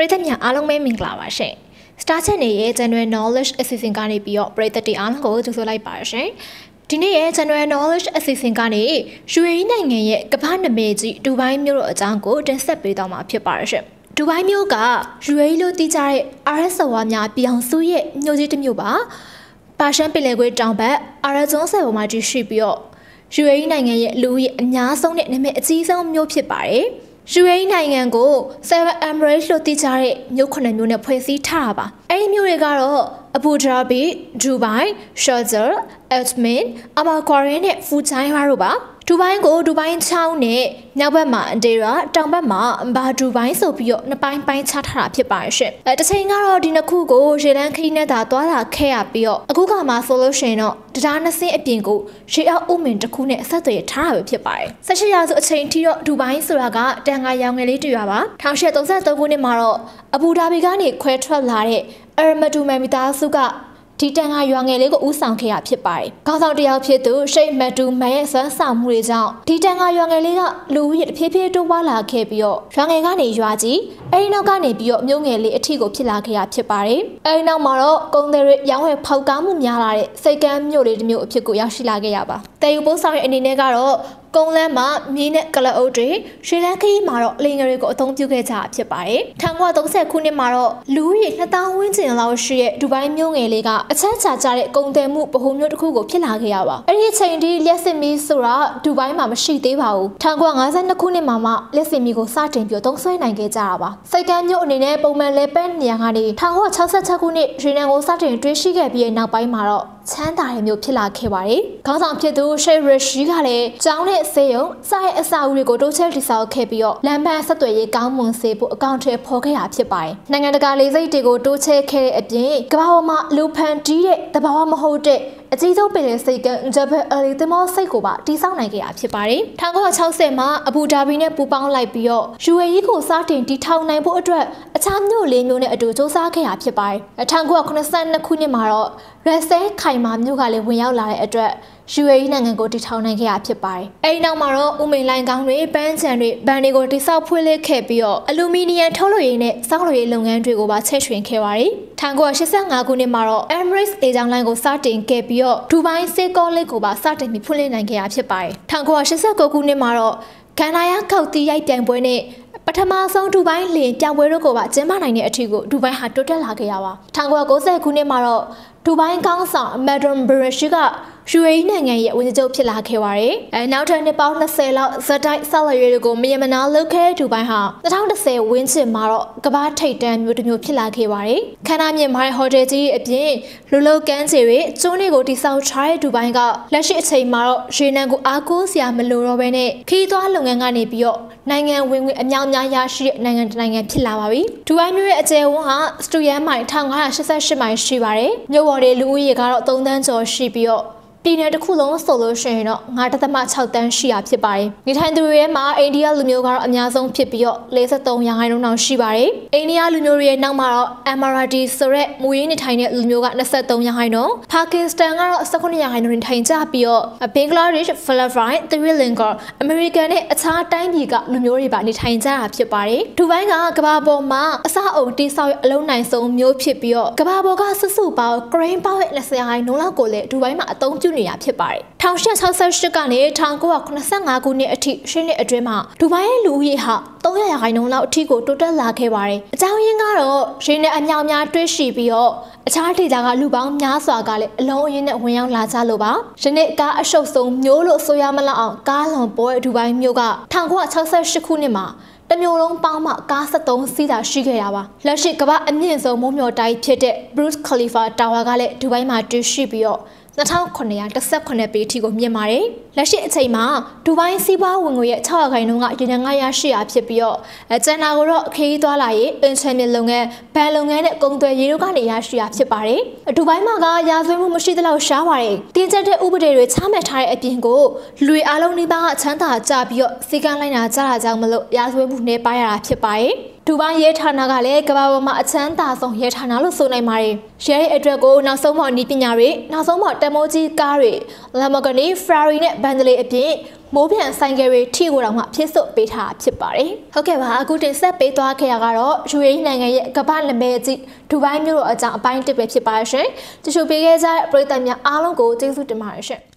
ပရိသတ်များအားလုံးပဲမင်္ဂလာပါရှင် Star Channel ရဲ့ General Knowledge အစီအစဉ်ကနေပြီးတော့ပရိသတ်တွေအားလုံးကိုကြိုဆိုလိုက်ပါရရှင်ဒီနေ့ရဲ့ General Knowledge အစီအစဉ်ကနေ UAE နိုင်ငံရဲ့ကမ္ဘာနာမည်ကြီးဒူဘိုင်းမြို့တော်အကြောင်းကိုတင်ဆက်ပေးသွားမှာဖြစ်ပါရရှင်ဒူဘိုင်းမြို့က UAE လို့သိကြတဲ့ RS ဆဝါများပြောင်စုရဲ့မြို့ကြီးတစ်မြို့ပါပါရှန်ပင်လယ်ကွေးတောင်ဘက်အာရဇွန်ဆယ်ပေါ်မှာတည်ရှိပြီးတော့ UAE နိုင်ငံရဲ့လူဦးရေအများဆုံးနဲ့နာမည်အကြီးဆုံးမြို့ဖြစ်ပါတယ်။ UAE နိုင်ငံကို Seven Emirates လို့သိကြတဲ့မြို့ခုနှစ်မြို့နဲ့ဖွဲ့စည်းထားတာပါ။အဲဒီမြို့တွေကတော့အဘူဒါဘီ၊ဒူဘိုင်၊ရှော့ဇာ၊အက်မင်၊အမာကွာရင်နဲ့ဖူချိုင်းတို့ပါ။ ဒူဘိုင်းကိုဒူဘိုင်းချောင်းနဲ့မြောက်ဘက်မှာအန်ဒေရာတောင်ဘက်မှာဘာဒူဘိုင်းဆိုပြီးတော့နှစ်ပိုင်းပိုင်းခြားထားတာဖြစ်ပါရှင်အဲတစ်ချိန်ကတော့ဒီနှစ်ခုကိုရေလန်းခီးနဲ့သာသွားတာခဲ့ရပြီးတော့အခုကမှဆိုလို့ရှိရင်တော့တရားနှစ်စင်းအပြင်ကိုရေအောက်ဥမင်တစ်ခုနဲ့အဆက်အသွယ်ထားတာပဲဖြစ်ပါတယ်ဆက်ရှိရာဆိုအချိန်ထိတော့ဒူဘိုင်းဆိုတာကတန်ငါရောင်ငယ်လေးတွေ့ရပါ1833ခုနှစ်မှာတော့အဘူဒါဘီကနေခွဲထွက်လာတဲ့အာမတူမန်မီတာစုက ဒီတန်ကရွာငယ်လေးကိုဦးဆောင်ခဲ့ရဖြစ်ပါတယ်။ခေါင်းဆောင်တယောက်ဖြစ်သူရှိတ်မတ်တူမန်ရဲ့စွမ်းဆောင်မှုတွေကြောင့်ဒီတန်ကရွာငယ်လေးကလူဦးရေတဖြည်းဖြည်းတိုးပွားလာခဲ့ပြီးတော့ရွာငယ်ကနေရွာကြီး အဲဒီနောက်ကနေပြီးတော့မြို့ငယ်လေးအထီကိုဖြစ်လာခဲ့ရဖြစ်ပါတယ်။အဲဒီနောက်မှာတော့ကုန်းတွေရောင်းဝယ်ဖောက်ကားမှုများလာတဲ့စိတ်ကမ်းမြို့လေးတစ်မြို့အဖြစ်ကိုရောက်ရှိလာခဲ့ရပါ။တည်ယူပို့ဆောင်ရဲ့အနေနဲ့ကတော့ကုန်းလမ်းမှာမြေနဲ့ကလအုပ်တွေရွှေလန်းခရီးမှာတော့လင်ငယ်တွေကိုအသုံးပြုခဲ့ကြတာဖြစ်ပါတယ်။1930ခုနှစ်မှာတော့လူဦးရေ2000ဝန်းကျင်လောက်ရှိတဲ့ဒူဘိုင်းမြို့ငယ်လေးကအချက်ချာကြတဲ့ကုန်တယ်မှုဗဟိုမြို့တစ်ခုကိုဖြစ်လာခဲ့ရပါ။အဲ့ဒီအ ချိန်ထိလက်စစ်မီဆိုတာဒူဘိုင်းမှာမရှိသေးပါဘူး။1952ခုနှစ်မှာမှလက်စစ်မီကိုစတင်ပြီးသုံးစွဲနိုင်ခဲ့ကြတာပါ။စိတ်ကမ်းမြို့အနေနဲ့ပုံမှန်လဲပန်းနေရာကနေ1966ခုနှစ်ရေနံကိုစတင်တွေးရှိခဲ့ပြီးတဲ့နောက်ပိုင်းမှာတော့ချမ်းသာတဲ့မျိုးဖြစ်လာခဲ့ပါတယ်။ခေါင်းဆောင်ဖြစ်သူရှိရရှိကလည်းကျောင်းနဲ့ဆေးရုံစတဲ့အစာအုပ်တွေကိုတိုးချဲ့တိစောက်ခဲ့ပြီးတော့လမ်းပန်းဆက်သွယ်ရေးကောင်းမွန်စေဖို့အကောင့်ထဲဖော်ခဲ့တာဖြစ်ပါတယ်။နိုင်ငံတကာလေဆိပ်တွေကိုတိုးချဲ့ခဲ့တဲ့အပြင်ကမ္ဘာပေါ်မှာလူဖန်တီးတဲ့တဘာဝမဟုတ်တဲ့အကြီးဆုံးပင်လယ်စိတ်ကဂျပန်အလီသမောစိတ်ကိုပါတိစောက်နိုင်ခဲ့တာဖြစ်ပါတယ်။1960မှာအဘူဒါဘီနဲ့ပူးပေါင်းလိုက်ပြီးတော့ UAE ကိုစတင်တည်ထောင်နိုင်ဖို့အတွက်အခြားမြို့လေးမျိုးနဲ့အတူစ조사ခဲ့တာဖြစ်ပါတယ်။1982ခုနှစ်မှာတော့ရက်စဲခိုင်မာမြို့ကလည်းဝင်ရောက်လာတဲ့အတွက် UAE နိုင်ငံကိုတည်ထောင်နိုင်ခဲ့တာဖြစ်ပါတယ်။အဲဒီနောက်မှာတော့ဥမိန်လိုင်ကောင်းတွေပန်းချံတွေဗန်တွေကိုတိစောက်ဖွင့်လှစ်ခဲ့ပြီးတော့အလူမီနီယံထုတ်လုပ်ရေးနဲ့စောင့်လုပ်ရေးလုပ်ငန်းတွေကိုပါချဲ့ထွင်ခဲ့ပါတယ်။1985ခုနှစ်မှာတော့ Emirates လေကြောင်းလိုင်းကိုစတင်ခဲ့ပြီးတော့ဒူဘိုင်းစေကောလစ်ကိုပါစတင်ပြီးဖွင့်လှစ်နိုင်ခဲ့တာဖြစ်ပါတယ်။1989ခုနှစ်မှာတော့ဂန်နာယာခောက်တီးရိုက်ပြိုင်ပွဲနဲ့ပထမဆုံးဒူဘိုင်းလင်ပြောင်းပွဲတို့ကိုပါကျင်းပနိုင်တဲ့အထီကိုဒူဘိုင်းဟာတိုးတက်လာခဲ့ရပါ1990ခုနှစ်မှာတော့ဒူဘိုင်းကောင်းဆောင်မက်ဒွန်ဘရရှိက UAE နိုင်ငံရဲ့ဝန်ကြီးချုပ်ဖြစ်လာခဲ့ပါတယ်။အဲနောက်ထပ်နှစ်ပေါင်း20လောက်ဇက်တိုက်ဆက်လက်ရေးတွေကိုမယမနာလုပ်ခဲ့ဒူဘိုင်းဟာ2010ဝန်းကျင်မှာတော့ကမ္ဘာထိပ်တန်းမျိုးတစ်မျိုးဖြစ်လာခဲ့ပါတယ်။ခန္ဓာမြင့်မားဟိုတယ်ကြီးအပြင်လူလုကန်းစီတွေကျွန်းတွေကိုတိစောက်ထားတဲ့ဒူဘိုင်းကလက်ရှိအချိန်မှာတော့ရေနံကိုအားကိုးစရာမလိုတော့ဘဲနဲ့ခီးသွွားလုပ်ငန်းကနေပြီးတော့နိုင်ငံဝင်ငွေအများများရရှိတဲ့နိုင်ငံတနိုင်ငံဖြစ်လာပါပြီ။ဒူဘိုင်းမျိုးရဲ့အကျယ်ဝန်းဟာစတူယန်မိုင်1588မိုင်ရှိပါတယ်။မြို့ပေါ်တွေလူဦးရေကတော့3တန်းကျော်ရှိပြီးတော့ ပြည်နယ်တစ်ခုလုံးဆိုလို့ရှိရင်တော့9.6တန်းရှိတာဖြစ်ပါတယ်။နေထိုင်သူတွေရဲ့မှာအိန္ဒိယလူမျိုးကတော့အများဆုံးဖြစ်ပြီးတော့53ရာခိုင်နှုန်းလောက်ရှိပါတယ်။အိန္ဒိယလူမျိုးတွေရဲ့နောက်မှာတော့ Emirati ဆိုတဲ့မူရင်းနေထိုင်တဲ့လူမျိုးက23ရာခိုင်နှုန်း၊ပါကစ္စတန်ကတော့19ရာခိုင်နှုန်းနေထိုင်ကြပြီးတော့ဘင်္ဂလားဒေ့ရှ်၊ဖိလစ်ပိုင်၊သီရိလင်္ကာ၊အမေရိကန်နဲ့အခြားတိုင်းပြည်ကလူမျိုးတွေပါနေထိုင်ကြတာဖြစ်ပါတယ်။ဒူဘိုင်းကကမ္ဘာပေါ်မှာအစအုံတိဆောက်အလုံးနိုင်ဆုံးမျိုးဖြစ်ပြီးတော့ကမ္ဘာပေါ်ကဆဆူပေါဂရင်းပေါရဲ့20ရာခိုင်နှုန်းလောက်ကိုလည်းဒူဘိုင်းမှာအသုံးပြုနေတာဖြစ်ပါတယ်1868ကနေ1985ခုနှစ်အထိရှင်းနှစ်အတွင်းမှာဒူဘိုင်းရဲ့လူဦးရေဟာ300ရာခိုင်နှုန်းလောက်အထိကိုတိုးတက်လာခဲ့ပါတယ်။အကြောင်းရင်းကတော့ရင်းနဲ့အမြောက်များတွဲရှိပြီးတော့အခြားဒေသကလူပေါင်းများစွာကလည်းအလုံးအရင်းနဲ့ဝင်ရောက်လာကြလို့ပါ။ယနေ့ကားအရှုပ်ဆုံးမျိုးလို့ဆိုရမလောက်အောင်ကားလွန်ပွဲဒူဘိုင်းမြို့က1968ခုနှစ်မှာတမျိုးလုံးပေါင်းမှကား73စီးသာရှိခဲ့တာပါလက်ရှိကမ္ဘာအမြင့်ဆုံးမိုးမျှော်တိုင်းဖြစ်တဲ့ Bruce Khalifa Tower ကလည်းဒူဘိုင်းမှာတည်ရှိပြီးတော့ 2918ပေအထိကိုမြင့်ပါတယ်။လက်ရှိအချိန်မှာဒူဘိုင်းစီးပွားဝင်ငွေရဲ့6ရာခိုင်နှုန်းကရေနံငါးရရှိရာဖြစ်ပြီးတော့အကျန်တာကိုတော့ခရီးသွားလာရေးအင်ချန်မြလုပ်ငန်း၊ဘဏ်လုပ်ငန်းနဲ့ကုန်သွယ်ရေးတို့ကနေရရှိရာဖြစ်ပါတယ်။ဒူဘိုင်းမှာကရာဇဝတ်မှုမရှိသလောက်ရှားပါတယ်။တင်းကျပ်တဲ့ဥပဒေတွေချမှတ်ထားတဲ့အပြင်ကိုလူတွေအားလုံးနှိပါးချမ်းသာကြပြီးတော့စီကံလိုက်တာကြတာကြောင့်မလို့ရာဇဝတ်မှုနှဲပါရတာဖြစ်ပါတယ်။ဒူဘိုင်းရဲဌာနကလည်းကမ္ဘာပေါ်မှာအချမ်းသာဆုံးရဲဌာနလို့ဆိုနိုင်ပါတယ်။ရဲရဲ့အတွက်ကိုနောက်ဆုံးမှဤပညာတွေနောက်ဆုံးမှတမိုးကြီးကားတွေ Lamborghini, Ferrari နဲ့ Bentley အပြင်မိုးပြန်ဆိုင်ကယ်တွေထိကိုတောင်မှဖြစ်စွပေးထားဖြစ်ပါတယ်။ဟုတ်ကဲ့ပါအခုတင်ဆက်ပေးသွားခဲ့ရကတော့ UAE နိုင်ငံရဲ့ကမ္ဘာနာမည်ကြီးဒူဘိုင်းမြို့တော်အကြောင်းအပိုင်းတစ်ပဲဖြစ်ပါရှင်။ကြည့်ရှုပေးခဲ့ကြတဲ့ပရိသတ်များအားလုံးကိုကျေးဇူးတင်ပါတယ်ရှင်။